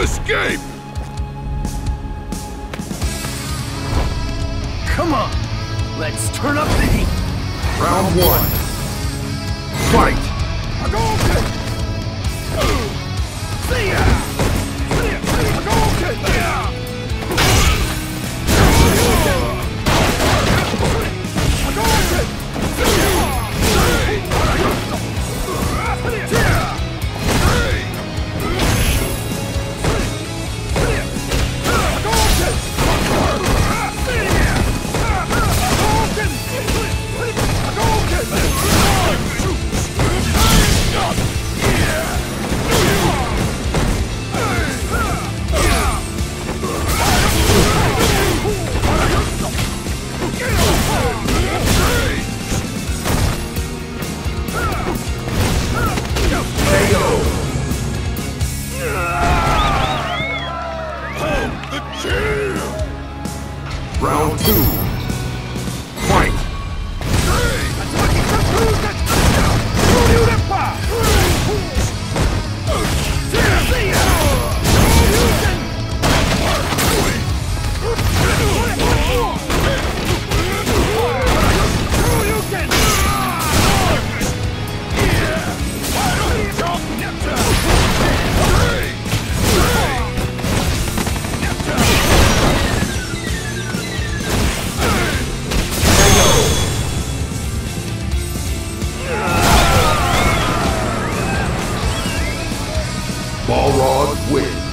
escape! Come on! Let's turn up the heat! Round one. Fight! Round two. Balrog wins.